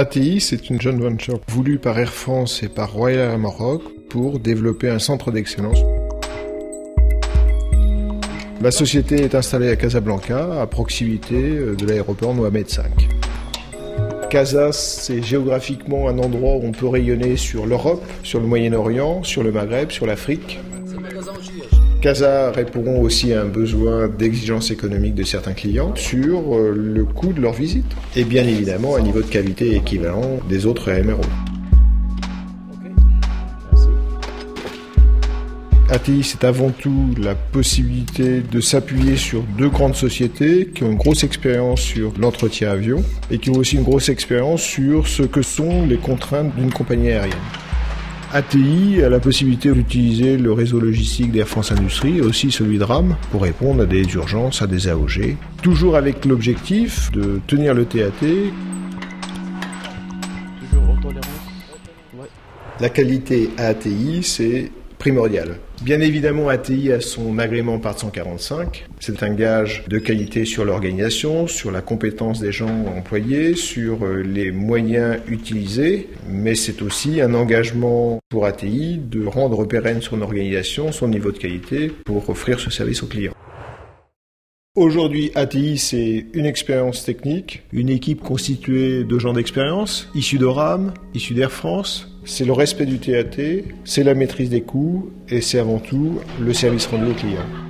ATI, c'est une joint venture voulue par Air France et par Royal Maroc pour développer un centre d'excellence. La société est installée à Casablanca, à proximité euh, de l'aéroport Mohamed V. Casa, c'est géographiquement un endroit où on peut rayonner sur l'Europe, sur le Moyen-Orient, sur le Maghreb, sur l'Afrique. Casa répond aussi à un besoin d'exigence économique de certains clients sur euh, le coût de leur visite et bien évidemment un niveau de qualité équivalent des autres MRO. ATI, c'est avant tout la possibilité de s'appuyer sur deux grandes sociétés qui ont une grosse expérience sur l'entretien avion et qui ont aussi une grosse expérience sur ce que sont les contraintes d'une compagnie aérienne. ATI a la possibilité d'utiliser le réseau logistique d'Air France Industrie et aussi celui de RAM pour répondre à des urgences, à des AOG, toujours avec l'objectif de tenir le TAT. La qualité ATI, c'est primordial. Bien évidemment, ATI a son agrément par 145. C'est un gage de qualité sur l'organisation, sur la compétence des gens employés, sur euh, les moyens utilisés, mais c'est aussi un engagement pour ATI de rendre pérenne son organisation, son niveau de qualité pour offrir ce service aux clients. Aujourd'hui, ATI, c'est une expérience technique, une équipe constituée de gens d'expérience, issus de RAM, issus d'Air France. C'est le respect du TAT, c'est la maîtrise des coûts et c'est avant tout le service rendu aux clients.